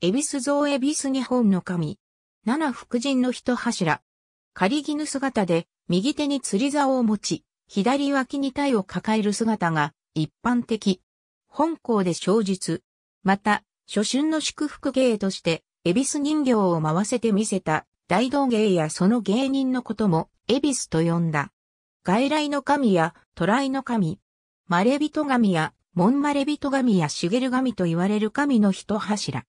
恵比寿像恵比寿日本の神。七福神の一柱。仮絹姿で、右手に釣り竿を持ち、左脇に体を抱える姿が一般的。本校で小術。また、初春の祝福芸として、恵比寿人形を回せて見せた大道芸やその芸人のことも、恵比寿と呼んだ。外来の神や、渡来の神、マレビト神や、モンマレビト神やシュゲル神と言われる神の一柱。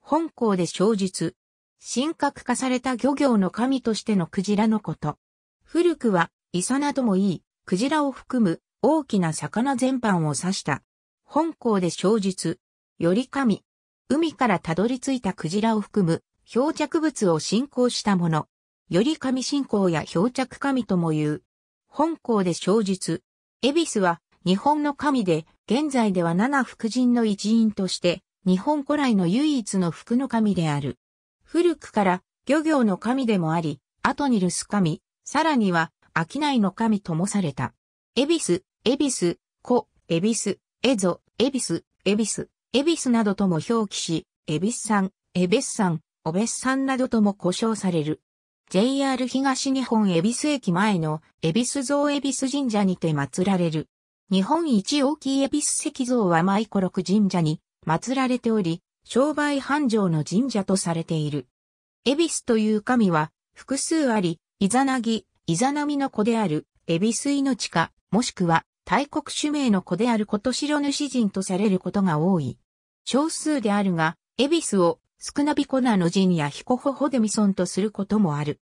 本校で小術。神格化された漁業の神としてのクジラのこと。古くは、イサナともいい、クジラを含む大きな魚全般を指した。本校で小術。より神。海からたどり着いたクジラを含む漂着物を信仰したもの。より神信仰や漂着神とも言う。本校で小術。エビスは日本の神で、現在では七福神の一員として、日本古来の唯一の福の神である。古くから漁業の神でもあり、後に留守神、さらには商いの神ともされた。エビス、エビス、コ、エビス、エゾ、エビス、エビス、エビスなどとも表記し、エビスさん、エベスさん、オベスさんなどとも呼称される。JR 東日本エビス駅前のエビス像エビス神社にて祀られる。日本一大きいエビス石像は舞コロク神社に祀られており、商売繁盛の神社とされている。エビスという神は複数あり、イザナギ、イザナミの子であるエビスイノチカ、もしくは大国主名の子であること白主人とされることが多い。少数であるが、エビスをスクナビコナの人やヒコホホデミソンとすることもある。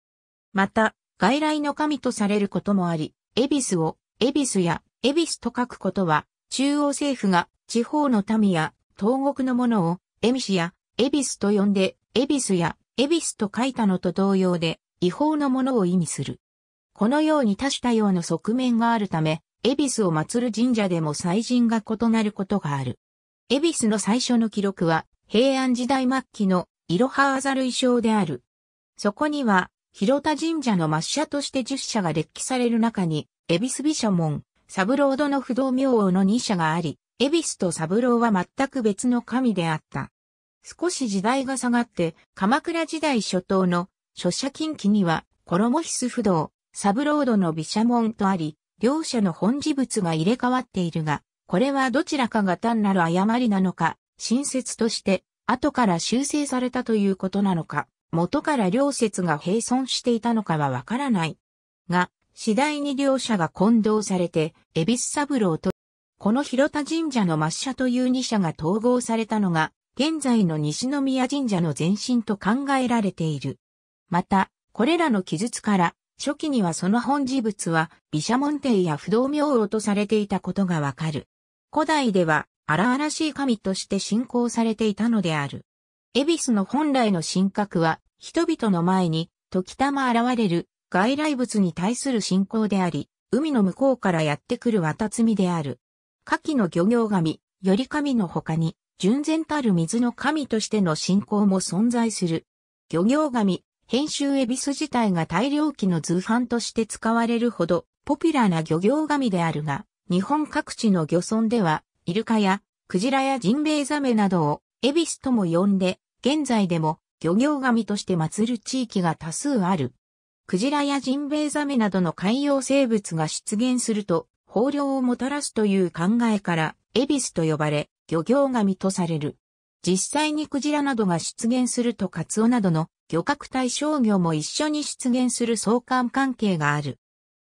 また、外来の神とされることもあり、エビスをエビスやエビスと書くことは、中央政府が地方の民や東国のものをエミシやエビスと呼んで、エビスやエビスと書いたのと同様で、異邦のものを意味する。このように多種多様の側面があるため、エビスを祀る神社でも祭神が異なることがある。エビスの最初の記録は、平安時代末期のイロハアザルイ章である。そこには、広田神社の末社として10社が列記される中に、エビス美社門、サブロードの不動明王の2社があり、エビスとサブローは全く別の神であった。少し時代が下がって、鎌倉時代初頭の諸社禁忌には、コロモヒス不動、サブロードの毘沙門とあり、両者の本地仏が入れ替わっているが、これはどちらかが単なる誤りなのか、新説として後から修正されたということなのか、元から両説が並存していたのかはわからない。が、次第に両者が混同されて、エビスサブローと、この広田神社の抹社という二社が統合されたのが、現在の西宮神社の前身と考えられている。また、これらの記述から、初期にはその本事物は、毘沙門帝や不動明王とされていたことがわかる。古代では、荒々しい神として信仰されていたのである。エビスの本来の神格は、人々の前に、時たま現れる外来物に対する信仰であり、海の向こうからやってくる渡積みである。下記の漁業神、より神の他に、純然たる水の神としての信仰も存在する。漁業神、編集エビス自体が大量機の図版として使われるほど、ポピュラーな漁業神であるが、日本各地の漁村では、イルカやクジラやジンベエザメなどをエビスとも呼んで、現在でも漁業神として祀る地域が多数ある。クジラやジンベエザメなどの海洋生物が出現すると、豊漁をもたらすという考えから、エビスと呼ばれ、漁業神とされる。実際にクジラなどが出現するとカツオなどの漁獲対象魚も一緒に出現する相関関係がある。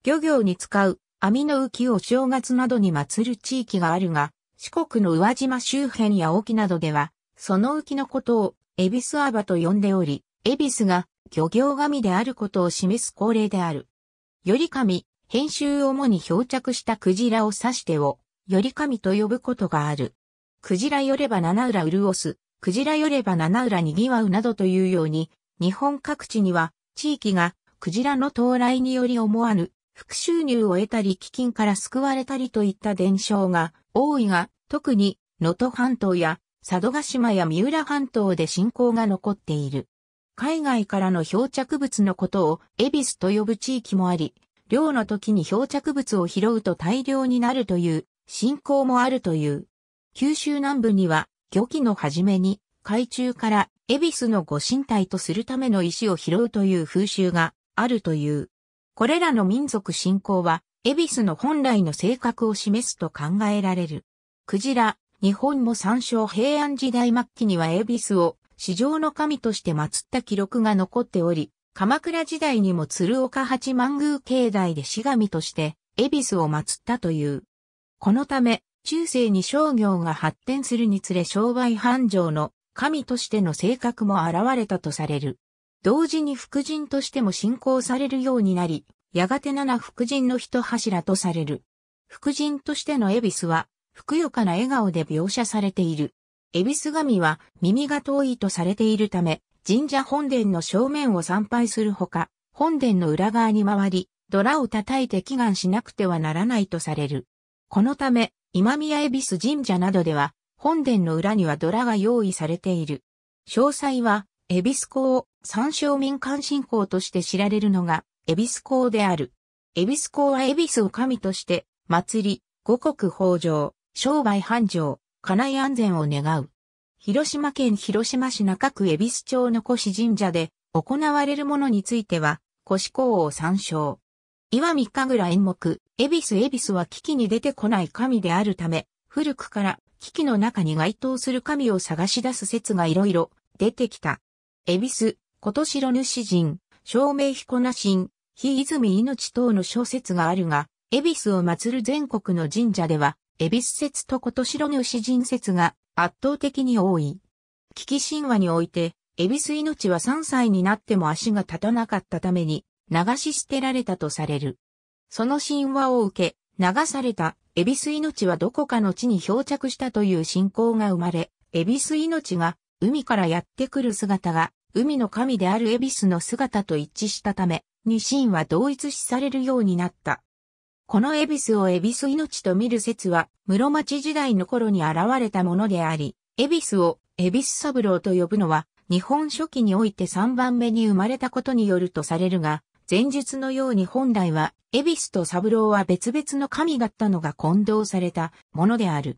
漁業に使う網の浮きを正月などに祀る地域があるが、四国の宇和島周辺や沖などでは、その浮きのことをエビスアバと呼んでおり、エビスが漁業神であることを示す恒例である。より神、編集主に漂着したクジラを指してを、より神と呼ぶことがある。クジラよれば七浦潤す、クジラよれば七浦賑わうなどというように、日本各地には地域がクジラの到来により思わぬ副収入を得たり飢饉から救われたりといった伝承が多いが、特に能登半島や佐渡島や三浦半島で信仰が残っている。海外からの漂着物のことをエビスと呼ぶ地域もあり、漁の時に漂着物を拾うと大量になるという信仰もあるという。九州南部には漁期の初めに海中から恵比寿のご神体とするための石を拾うという風習があるという。これらの民族信仰は、恵比寿の本来の性格を示すと考えられる。クジラ、日本も参照平安時代末期には恵比寿を市場の神として祀った記録が残っており、鎌倉時代にも鶴岡八幡宮境内で死神として恵比寿を祀ったという。このため、中世に商業が発展するにつれ商売繁盛の神としての性格も現れたとされる。同時に福神としても信仰されるようになり、やがて七福神の一柱とされる。福神としての恵比寿は、ふくよかな笑顔で描写されている。恵比寿神は耳が遠いとされているため、神社本殿の正面を参拝するほか、本殿の裏側に回り、ドラを叩いて祈願しなくてはならないとされる。このため、今宮恵比寿神社などでは、本殿の裏にはドラが用意されている。詳細は、恵比寿港、三省民間信仰として知られるのが、恵比寿港である。恵比寿港は恵比寿を神として、祭り、五穀豊穣、商売繁盛、家内安全を願う。広島県広島市中区恵比寿町の古市神社で行われるものについては、古市港を参照。岩三神楽演目、恵比寿恵比寿は危機に出てこない神であるため、古くから危機の中に該当する神を探し出す説がいろいろ出てきた。恵比寿、琴城主人、照明彦那神、非泉命等の小説があるが、恵比寿を祀る全国の神社では、恵比寿説と琴城主神説が圧倒的に多い。危機神話において、恵比寿命は3歳になっても足が立たなかったために、流し捨てられたとされる。その神話を受け、流されたエビス命はどこかの地に漂着したという信仰が生まれ、エビス命が海からやってくる姿が海の神であるエビスの姿と一致したため、に神は同一視されるようになった。このエビスをエビス命と見る説は、室町時代の頃に現れたものであり、エビスをエビス三郎と呼ぶのは、日本初期において3番目に生まれたことによるとされるが、前述のように本来は、エビスとサブローは別々の神だったのが混同されたものである。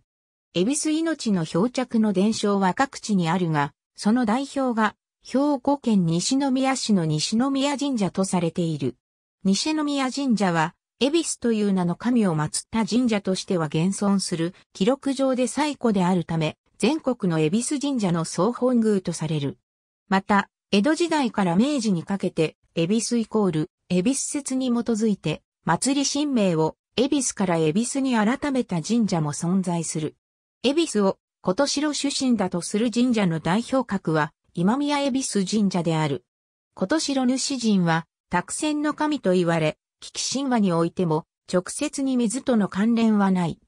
エビス命の漂着の伝承は各地にあるが、その代表が、兵庫県西宮市の西宮神社とされている。西宮神社は、エビスという名の神を祀った神社としては現存する記録上で最古であるため、全国のエビス神社の総本宮とされる。また、江戸時代から明治にかけて、エビスイコール、エビス説に基づいて、祭り神明を、エビスからエビスに改めた神社も存在する。エビスを、琴城出身だとする神社の代表格は、今宮エビス神社である。琴城主神は、託戦の神と言われ、危機神話においても、直接に水との関連はない。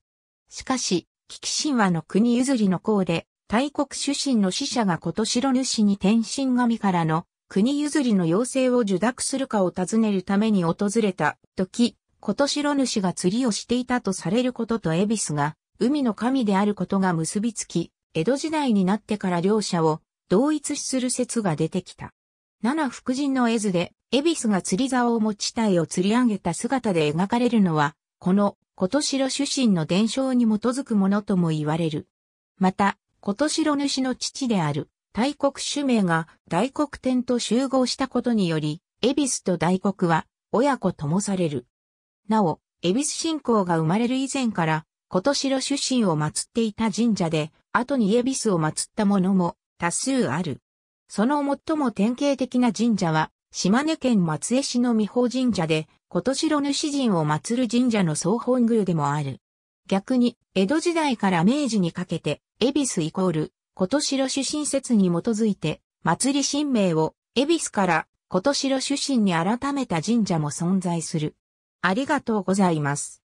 しかし、危機神話の国譲りの項で、大国出身の死者が琴城主に天神神からの国譲りの要請を受諾するかを尋ねるために訪れた時、琴城主が釣りをしていたとされることと恵比寿が海の神であることが結びつき、江戸時代になってから両者を同一視する説が出てきた。七福神の絵図で、恵比寿が釣り竿を持ち体を釣り上げた姿で描かれるのは、この琴城出身の伝承に基づくものとも言われる。また、琴城主の父である大国主名が大黒天と集合したことにより、恵比寿と大黒は親子ともされる。なお、恵比寿信仰が生まれる以前から、琴城出身を祀っていた神社で、後に恵比寿を祀ったものも多数ある。その最も典型的な神社は、島根県松江市の美保神社で、琴城主神を祀る神社の総本宮でもある。逆に、江戸時代から明治にかけて、恵比寿イコール、今年の主神説に基づいて、祭り神明を、恵比寿から今年の主神に改めた神社も存在する。ありがとうございます。